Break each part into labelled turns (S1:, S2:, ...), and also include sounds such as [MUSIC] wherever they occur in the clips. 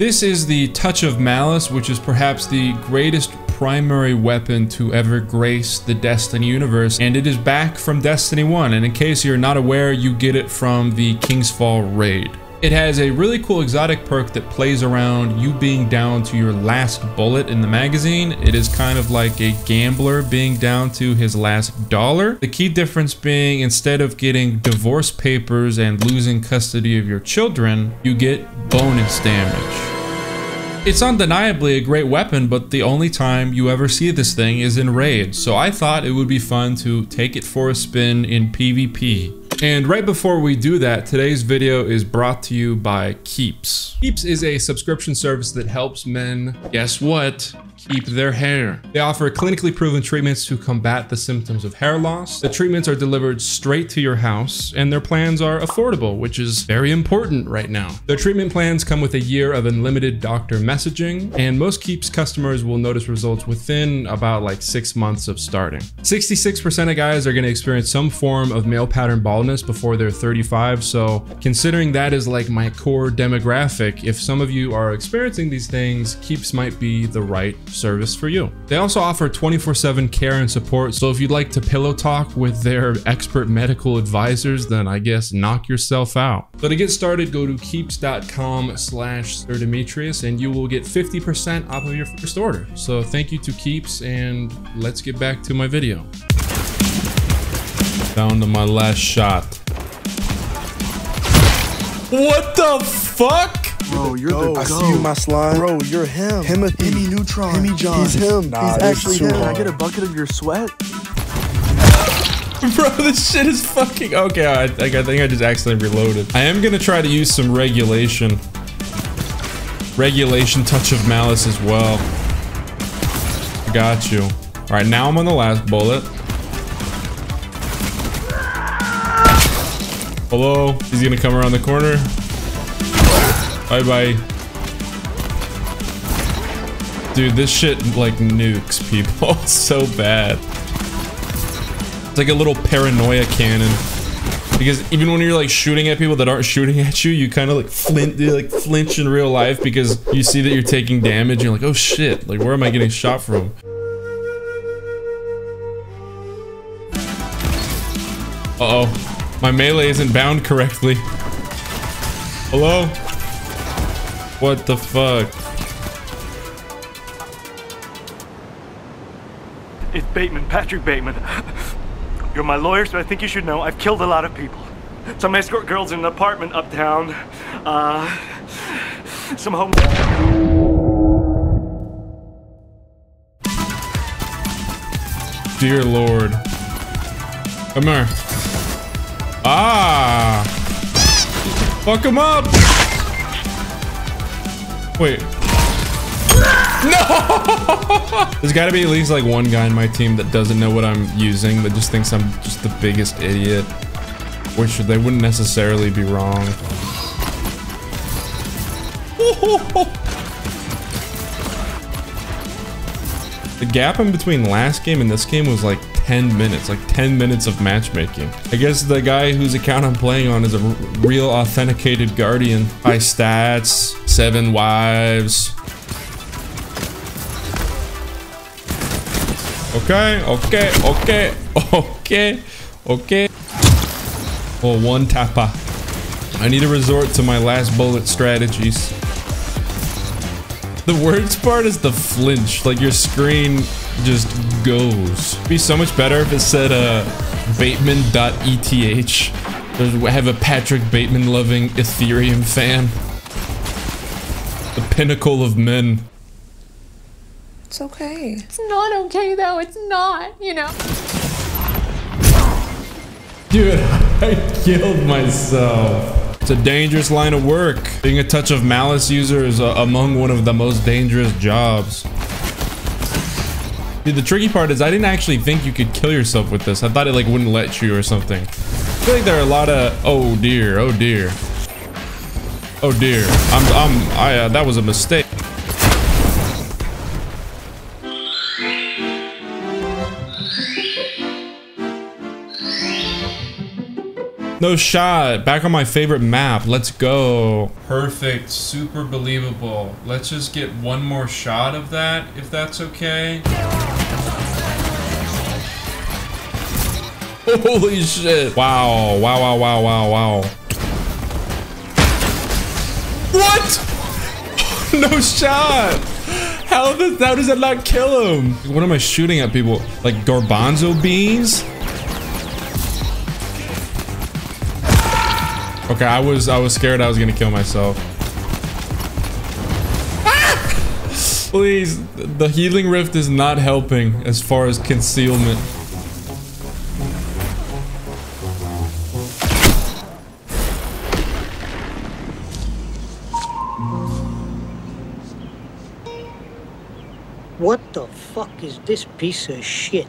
S1: This is the Touch of Malice, which is perhaps the greatest primary weapon to ever grace the Destiny universe, and it is back from Destiny 1, and in case you're not aware, you get it from the King's Fall raid. It has a really cool exotic perk that plays around you being down to your last bullet in the magazine. It is kind of like a gambler being down to his last dollar. The key difference being instead of getting divorce papers and losing custody of your children, you get bonus damage. It's undeniably a great weapon, but the only time you ever see this thing is in raids, so I thought it would be fun to take it for a spin in PvP. And right before we do that, today's video is brought to you by Keeps. Keeps is a subscription service that helps men, guess what? Keep their hair. They offer clinically proven treatments to combat the symptoms of hair loss. The treatments are delivered straight to your house and their plans are affordable, which is very important right now. Their treatment plans come with a year of unlimited doctor messaging and most Keeps customers will notice results within about like six months of starting. 66% of guys are going to experience some form of male pattern baldness before they're 35. So considering that is like my core demographic, if some of you are experiencing these things, Keeps might be the right service for you. They also offer 24-7 care and support, so if you'd like to pillow talk with their expert medical advisors, then I guess knock yourself out. So to get started, go to keeps.com slash SirDimetrious and you will get 50% off of your first order. So thank you to Keeps and let's get back to my video. Down to my last shot. What the fuck?
S2: Bro, you're
S3: Go,
S2: the
S3: I see you, my slime.
S2: Bro, you're him.
S3: Timothy.
S2: Himmy Neutron.
S3: Himmy John.
S2: He's him.
S3: Nah,
S2: He's actually
S3: is too
S2: him. Can I get a bucket of your sweat? [LAUGHS]
S1: Bro, this shit is fucking... Okay, I, I think I just accidentally reloaded. I am gonna try to use some regulation. Regulation touch of malice as well. I got you. Alright, now I'm on the last bullet. Hello? He's gonna come around the corner. Bye-bye. Dude, this shit, like, nukes people [LAUGHS] so bad. It's like a little paranoia cannon. Because even when you're like shooting at people that aren't shooting at you, you kind of like flint, you like flinch in real life because you see that you're taking damage. You're like, oh shit, like where am I getting shot from? Uh oh, my melee isn't bound correctly. Hello? What the fuck?
S4: It's Bateman, Patrick Bateman. You're my lawyer, so I think you should know I've killed a lot of people. Some escort girls in an apartment uptown. Uh, some home.
S1: Dear Lord. Come here. Ah! Fuck him up! Wait. No! [LAUGHS] There's gotta be at least like one guy in my team that doesn't know what I'm using, that just thinks I'm just the biggest idiot. Which they wouldn't necessarily be wrong. [LAUGHS] The gap in between last game and this game was like 10 minutes, like 10 minutes of matchmaking. I guess the guy whose account I'm playing on is a real authenticated guardian. High stats, seven wives. Okay, okay, okay, [LAUGHS] okay, okay. Oh, one tapper. I need to resort to my last bullet strategies. The worst part is the flinch. Like your screen just goes. It'd be so much better if it said uh, Bateman.eth. There's- have a Patrick Bateman loving Ethereum fan. The pinnacle of men.
S5: It's okay.
S6: It's not okay though. It's not, you know.
S1: Dude, [LAUGHS] I killed myself. It's a dangerous line of work. Being a touch of malice user is uh, among one of the most dangerous jobs. Dude, the tricky part is I didn't actually think you could kill yourself with this. I thought it like wouldn't let you or something. I feel like there are a lot of oh dear, oh dear. Oh dear. I'm I'm I uh, that was a mistake. No shot. Back on my favorite map. Let's go. Perfect. Super believable. Let's just get one more shot of that, if that's okay. Holy shit. Wow. Wow, wow, wow, wow, wow. What? [LAUGHS] no shot. How, does, how does that not kill him? What am I shooting at people? Like garbanzo beans? Okay, I was I was scared I was gonna kill myself. Ah! Please, the healing rift is not helping as far as concealment.
S3: What the fuck is this piece of shit?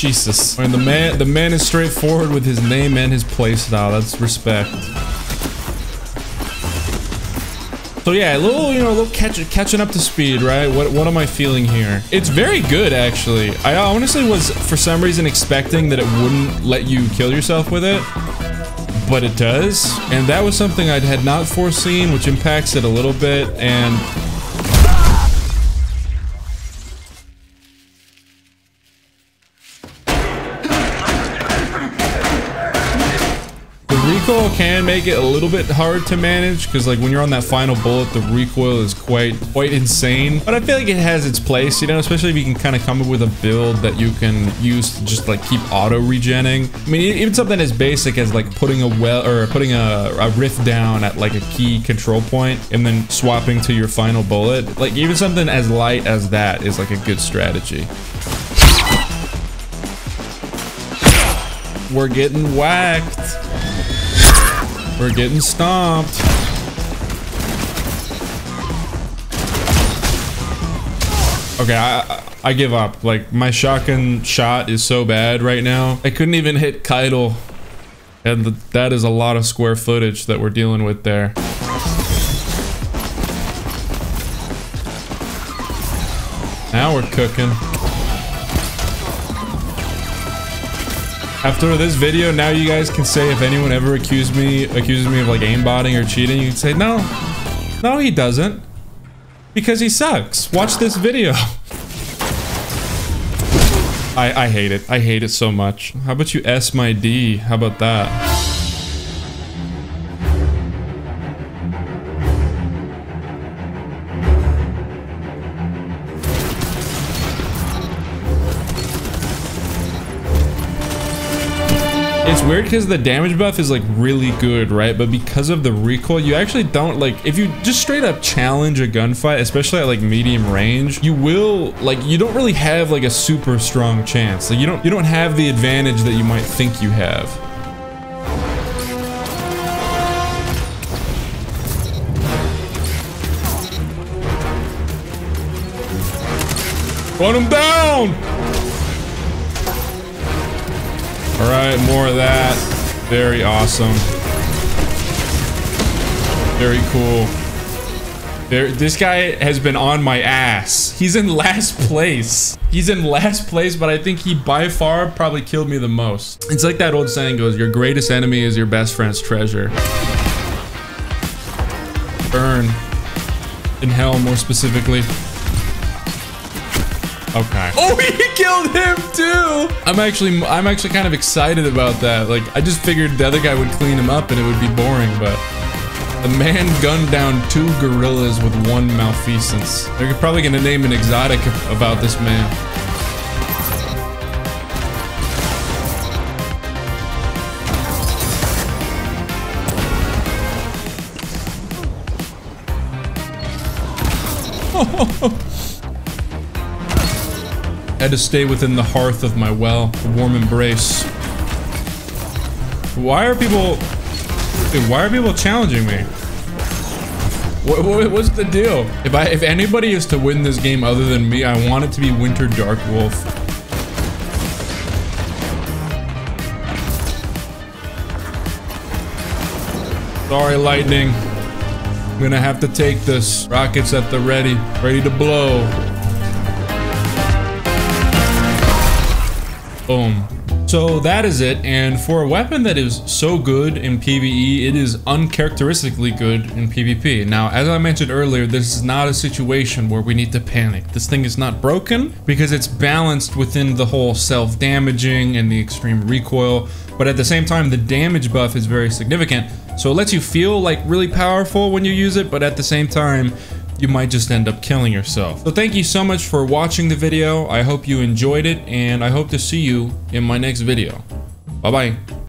S1: Jesus. I mean, the man the man is straightforward with his name and his place now. That's respect. So yeah, a little, you know, a little catch, catching up to speed, right? What, what am I feeling here? It's very good, actually. I honestly was, for some reason, expecting that it wouldn't let you kill yourself with it. But it does. And that was something I had not foreseen, which impacts it a little bit. And can make it a little bit hard to manage because like when you're on that final bullet, the recoil is quite quite insane. But I feel like it has its place, you know, especially if you can kind of come up with a build that you can use to just like keep auto regenning. I mean, even something as basic as like putting a well or putting a, a rift down at like a key control point and then swapping to your final bullet. Like even something as light as that is like a good strategy. We're getting whacked. We're getting stomped. Okay, I, I give up. Like my shotgun shot is so bad right now. I couldn't even hit Keitel. And th that is a lot of square footage that we're dealing with there. Now we're cooking. After this video, now you guys can say if anyone ever accused me accuses me of like aimbotting or cheating, you can say no. No, he doesn't. Because he sucks. Watch this video. [LAUGHS] I I hate it. I hate it so much. How about you S my D? How about that? It's weird because the damage buff is like really good, right? But because of the recoil, you actually don't like, if you just straight up challenge a gunfight, especially at like medium range, you will like, you don't really have like a super strong chance. Like you don't, you don't have the advantage that you might think you have. Put him down! All right, more of that. Very awesome. Very cool. There, this guy has been on my ass. He's in last place. He's in last place, but I think he by far probably killed me the most. It's like that old saying goes, your greatest enemy is your best friend's treasure. Burn. In hell, more specifically. Okay. Oh, he killed him too. I'm actually, I'm actually kind of excited about that. Like, I just figured the other guy would clean him up and it would be boring, but the man gunned down two gorillas with one malfeasance. They're probably gonna name an exotic about this man. [LAUGHS] Had to stay within the hearth of my well, a warm embrace. Why are people... Dude, why are people challenging me? What, what, what's the deal? If I, if anybody is to win this game other than me, I want it to be Winter Dark Wolf. Sorry, Lightning. I'm gonna have to take this. Rockets at the ready, ready to blow. Boom. So that is it, and for a weapon that is so good in PvE, it is uncharacteristically good in PvP. Now, as I mentioned earlier, this is not a situation where we need to panic. This thing is not broken because it's balanced within the whole self-damaging and the extreme recoil, but at the same time, the damage buff is very significant, so it lets you feel like really powerful when you use it, but at the same time, you might just end up killing yourself. So thank you so much for watching the video. I hope you enjoyed it, and I hope to see you in my next video. Bye-bye.